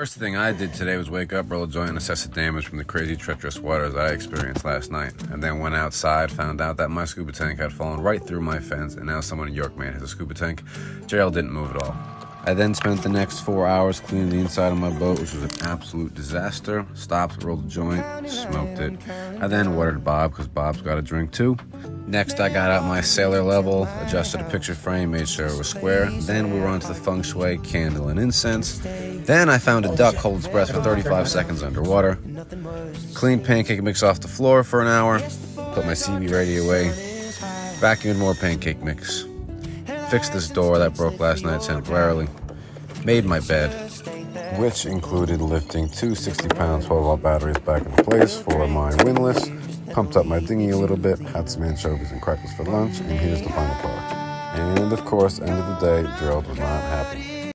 First thing I did today was wake up, roll a joint, and assess the damage from the crazy treacherous waters I experienced last night. And then went outside, found out that my scuba tank had fallen right through my fence, and now someone in York man has a scuba tank. Gerald didn't move at all. I then spent the next four hours cleaning the inside of my boat, which was an absolute disaster. Stopped, rolled a joint, smoked it. I then watered Bob because Bob's got a drink too. Next, I got out my sailor level, adjusted a picture frame, made sure it was square. Then we were onto the feng shui, candle, and incense. Then I found a duck hold its breath for 35 seconds underwater. Cleaned pancake mix off the floor for an hour. Put my CB radio away. Vacuumed more pancake mix fixed this door that broke last night temporarily, made my bed, which included lifting two 60 pound 12 volt batteries back into place for my windlass, pumped up my dinghy a little bit, had some anchovies and crackers for lunch, and here's the final part. And of course, end of the day, Gerald was not happy.